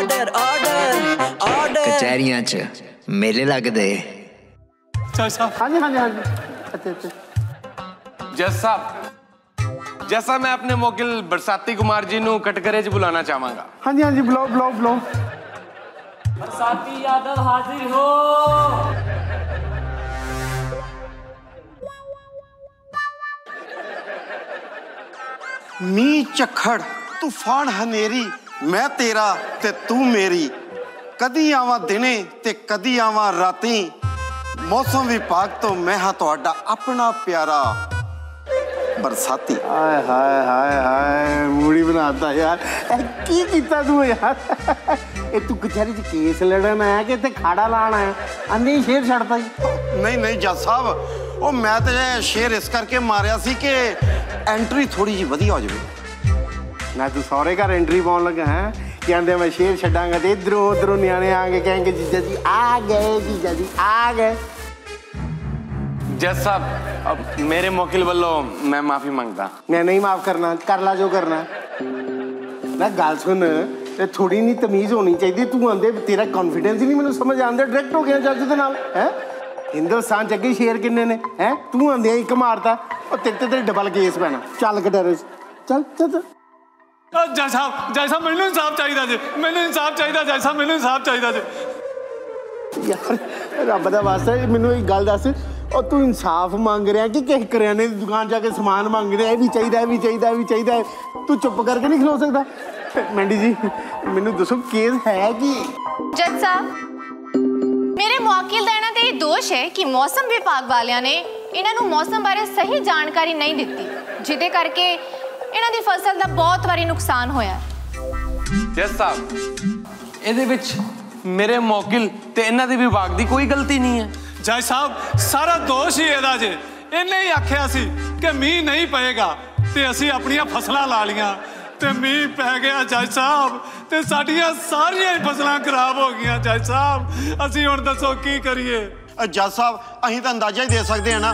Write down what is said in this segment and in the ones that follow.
Order order order ਕਚਹਿਰੀਆਂ 'ਚ ਮੇਲੇ ਲੱਗਦੇ जज साहब हाँ जी हाँ जी हाँ जी अच्छा अच्छा ਜੱਜ ਸਾਹਿਬ ਜੈਸਾ ਮੈਂ ਆਪਣੇ ਮੋਕਿਲ ਬਰਸਾਤੀ ਕੁਮਾਰ ਜੀ ਨੂੰ ਕਟਕਰੇ 'ਚ ਬੁਲਾਉਣਾ ਚਾਹਾਂਗਾ हाँ जी हाँ जी बुलाओ बुलाओ बुलाओ साथी यादव हाजिर हो ਮੀਂਹ ਝੱਖੜ ਤੂਫਾਨ ਹਨੇਰੀ ਮੈਂ ਤੇਰਾ ਤੇ ਤੂੰ ਮੇਰੀ ਕਦੀ ਆਵਾਂ ਦਿਨੇ ਤੇ ਕਦੀ ਆਵਾਂ ਰਾਤੀ ਮੌਸਮ ਵਿਭਾਗ ਤੋਂ ਮੈਂ ਹਾਂ ਤੁਹਾਡਾ ਆਪਣਾ ਪਿਆਰਾ ਬਰਸਾਤੀ हाय हाय हाय हाय मूड़ी बनाता यार ਇਹ ਕੀ ਕੀਤਾ ਤੂੰ ਯਾਰ ਇਹ ਤੂੰ ਕਚਹਿਰੀ 'ਚ ਕੇਸ ਲੜਨ ਆਇਆ ਕਿ ਇੱਥੇ ਖਾੜਾ ਲਾਣ ਆਇਆ ਅੰਦੇ ਹੀ ਸ਼ੇਰ ਛੱਡਤਾ ਜੀ ਨਹੀਂ ਨਹੀਂ ਜੱਜ ਸਾਹਿਬ ਉਹ ਮੈਂ ਤੇ ਸ਼ੇਰ ਇਸ ਕਰਕੇ ਮਾਰਿਆ ਸੀ ਕਿ ਐਂਟਰੀ ਥੋੜੀ ਜੀ ਵਧੀਆ ਹੋ ਜਾਵੇ ਨਾ ਤੂੰ ਸਹੁਰੇ ਘਰ ਐਂਟਰੀ ਪਾਉਣ ਲੱਗਾ ਹੈ ਕਹਿੰਦੇ ਮੈਂ ਸ਼ੇਰ ਛੱਡਾਂਗਾ ਤੇ ਇਧਰੋਂ ਉਧਰੋਂ ਨਿਆਣੇ ਆਣਗੇ ਕਹਿਣਗੇ ਜੀਜਾ ਜੀ ਆ ਗਏ ਜੀਜਾ ਜੀ ਆ ਗਏ ਜੱਜ ਸਾਹਿਬ ਅਬ ਮੇਰੇ ਮੋਕਿਲ ਵੱਲੋਂ ਮੈਂ ਮਾਫੀ ਮੰਗਦਾ ਮੈਂ ਨਹੀਂ ਮਾਫ ਕਰਨਾ ਕਰ ਲਾ ਜੋ ਕਰਨਾ ਨਾ ਗੱਲ ਸੁਣ ਤੇ ਥੋੜੀ ਨਹੀਂ ਤਮੀਜ਼ ਹੋਣੀ ਚਾਹੀਦੀ ਤੂੰ ਆਂਦੇ ਤੇਰਾ ਕੌਨਫੀਡੈਂਸ ਹੀ ਨਹੀਂ ਮੈਨੂੰ ਸਮਝ ਆਉਂਦਾ ਡਾਇਰੈਕਟ ਹੋ ਗਿਆ ਜੱਜ ਦੇ ਨਾਲ ਹੈ ਹਿੰਦੁਸਤਾਨ ਚ ਅੱਗੇ ਸ਼ੇਰ ਕਿੰਨੇ ਨੇ ਹੈ ਤੂੰ ਆਂਦੇ ਇੱਕ ਮਾਰਤਾ ਉਹ ਤੇਰੇ ਤੇ ਤੇਰੇ ਡਬਲ ਕੇਸ ਪੈਣਾ ਚੱਲ ਕਟਰ ਚੱਲ ਚੱਲ ਚੱਲ। ਉਹ ਜੱਜ ਸਾਹਿਬ ਜੱਜ ਸਾਹਿਬ ਮੈਨੂੰ ਇਨਸਾਫ ਚਾਹੀਦਾ ਜੀ ਮੈਨੂੰ ਇਨਸਾਫ ਚਾਹੀਦਾ ਜੱਜ ਸਾਹਿਬ ਮੈਨੂੰ ਇਨਸਾਫ ਚਾਹੀਦਾ ਜੀ ਯਾਰ ਰੱਬ ਦਾ ਵਾਸਤਾ ਇਹ ਮੈਨੂੰ ਇੱਕ ਗੱਲ ਦੱਸ ਉਹ ਤੂੰ ਇਨਸਾਫ ਮੰਗ ਰਿਹਾ ਕਿ ਕਿਸੇ ਕਰਿਆਨੇ ਦੀ ਦੁਕਾਨ ਜਾ ਕੇ ਸਮਾਨ ਮੰਗ ਰਿਹਾ ਇਹ ਵੀ ਚਾਹੀਦਾ ਇਹ ਵੀ ਚਾਹੀਦਾ ਇਹ ਵੀ ਚਾਹੀਦਾ ਹੈ। ਤੂੰ ਚੁੱਪ ਕਰਕੇ ਨਹੀਂ ਖਲੋ ਸਕਦਾ ਮੈਂਡੀ ਜੀ ਮੈਨੂੰ ਦੱਸੋ ਕੇਸ ਹੈ ਕੀ ਜੱਜ ਸਾਹਿਬ ਮੇਰੇ ਮੁਆਕਿਲ ਦਾ ਇਹਨਾਂ ਤੇ ਇਹ ਦੋਸ਼ ਹੈ ਕਿ ਮੌਸਮ ਵਿਭਾਗ ਵਾਲਿਆਂ ਨੇ ਇਹਨਾਂ ਨੂੰ ਮੌਸਮ ਬਾਰੇ ਸਹੀ ਜਾਣਕਾਰੀ ਨਹੀਂ ਦਿੱਤੀ ਜਿਹਦੇ ਕਰਕੇ ਇਹਨਾਂ ਦੀ ਫਸਲ ਦਾ ਬਹੁਤ ਵਾਰੀ ਨੁਕਸਾਨ ਹੋਇਆ ਹੈ। ਜੱਜ ਸਾਹਿਬ ਇਹਦੇ ਵਿੱਚ ਮੇਰੇ ਮੋਕਿਲ ਤੇ ਇਹਨਾਂ ਦੇ ਵਿਭਾਗ ਦੀ ਕੋਈ ਗਲਤੀ ਨਹੀਂ ਹੈ। ਜੱਜ ਸਾਹਿਬ ਸਾਰਾ ਦੋਸ਼ ਹੀ ਇਹਦਾ ਜੇ। ਇਹਨੇ ਹੀ ਆਖਿਆ ਸੀ ਕਿ ਮੀਂਹ ਨਹੀਂ ਪਏਗਾ ਤੇ ਅਸੀਂ ਆਪਣੀਆਂ ਫਸਲਾਂ ਲਾ ਲੀਆਂ ਤੇ ਮੀਂਹ ਪੈ ਗਿਆ ਜੱਜ ਸਾਹਿਬ ਤੇ ਸਾਡੀਆਂ ਸਾਰੀਆਂ ਹੀ ਫਸਲਾਂ ਖਰਾਬ ਹੋ ਗਈਆਂ ਜੱਜ ਸਾਹਿਬ। ਅਸੀਂ ਹੁਣ ਦੱਸੋ ਕੀ ਕਰੀਏ? ਜੱਜ ਸਾਹਿਬ ਅਸੀਂ ਤਾਂ ਅੰਦਾਜ਼ਾ ਹੀ ਦੇ ਸਕਦੇ ਆ ਨਾ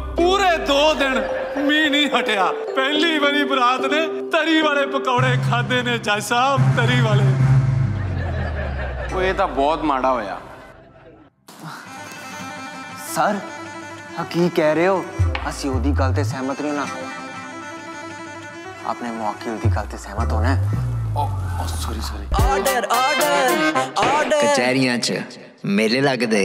ਪੂਰੇ 2 ਦਿਨ ਮੀਂਹ ਨਹੀਂ ਹਟਿਆ। ਪਹਿਲੀ ਵਾਰੀ ਬਰਾਤ ਨੇ ਤਰੀ ਵਾਲੇ ਪਕੌੜੇ ਖਾਦੇ ਨੇ ਜੱਜ ਸਾਹਿਬ ਤਰੀ ਵਾਲੇ। ਉਹ ਇਹ ਤਾਂ ਬਹੁਤ ਮਾੜਾ ਹੋਇਆ। ਸਰ ਆ ਕੀ ਕਹਿ ਰਹੇ ਹੋ? ਅਸੀਂ ਉਹਦੀ ਗੱਲ ਤੇ ਸਹਿਮਤ ਨਹੀਂ ਹੋਣਾ। ਆਪਣੇ ਮੌਕਿਲ ਦੀ ਗੱਲ ਤੇ ਸਹਿਮਤ ਹੋਣਾ ਹੈ। ਆਰਡਰ ਆਰਡਰ ਆਰਡਰ ਕਚਹਿਰੀਆਂ 'ਚ ਮੇਲੇ ਲੱਗਦੇ।